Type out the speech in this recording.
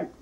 fact